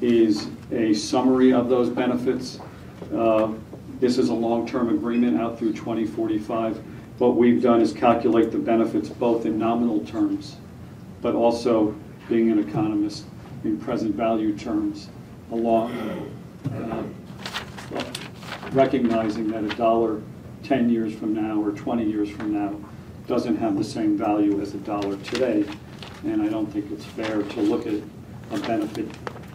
is a summary of those benefits. Uh, This is a long-term agreement out through 2045. What we've done is calculate the benefits both in nominal terms, but also, being an economist, in present value terms, along, uh, recognizing that a dollar 10 years from now or 20 years from now doesn't have the same value as a dollar today. And I don't think it's fair to look at a benefit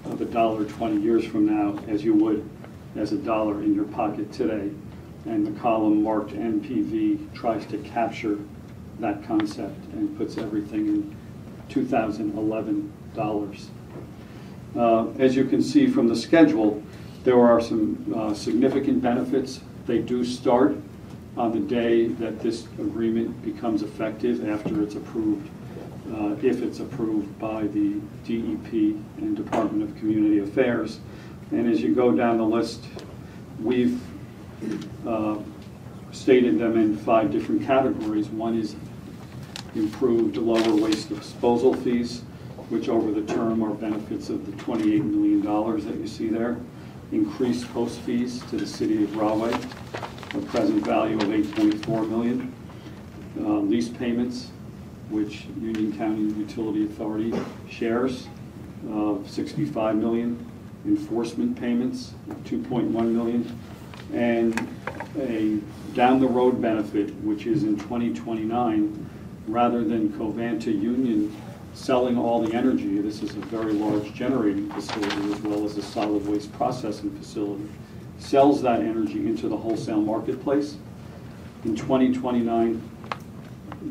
of a dollar 20 years from now as you would as a dollar in your pocket today. And the column marked NPV tries to capture that concept and puts everything in 2011 dollars. Uh, As you can see from the schedule, there are some uh, significant benefits. They do start on the day that this agreement becomes effective after it's approved, uh, if it's approved by the DEP and Department of Community Affairs. And as you go down the list, we've uh, stated them in five different categories. One is improved lower waste disposal fees, which over the term are benefits of the $28 million that you see there. Increased host fees to the city of Rahway, a present value of 8.4 million. Uh, Lease payments, which Union County Utility Authority shares, of 65 million. Enforcement payments of 2.1 million. And a down-the-road benefit, which is in 2029, rather than Covanta Union selling all the energy, this is a very large generating facility as well as a solid waste processing facility, sells that energy into the wholesale marketplace. In 2029,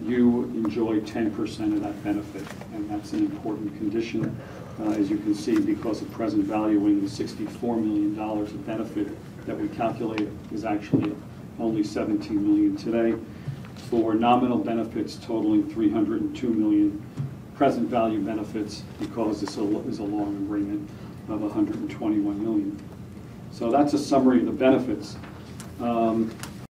you enjoy 10% of that benefit, and that's an important condition, uh, as you can see, because of present valuing the $64 million of benefit that we calculate is actually only 17 million today, for nominal benefits totaling 302 million, present value benefits, because this is a long agreement, of 121 million. So that's a summary of the benefits. Um,